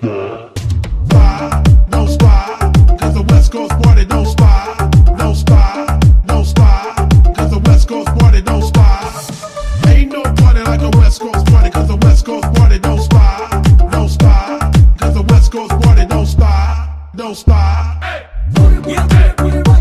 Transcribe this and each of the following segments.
Why? Don't cause the West Coast party don't stop. Don't stop, don't cause the West Coast party don't stop. Ain't no party like a West Coast party, cause the West Coast party don't stop. Don't cause the West Coast party don't stop. Don't stop. Getting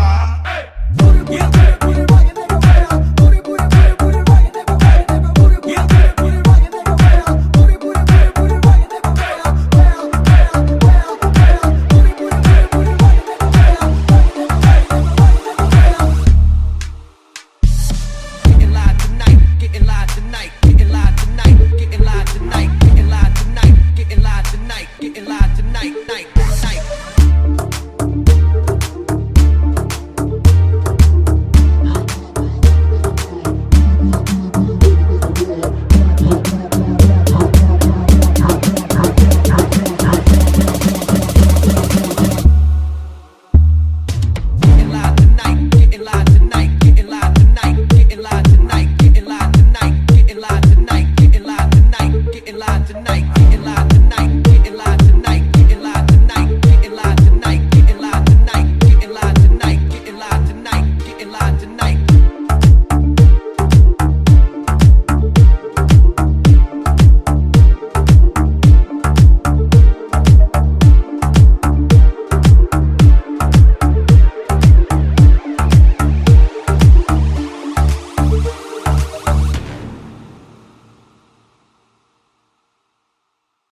stop. Don't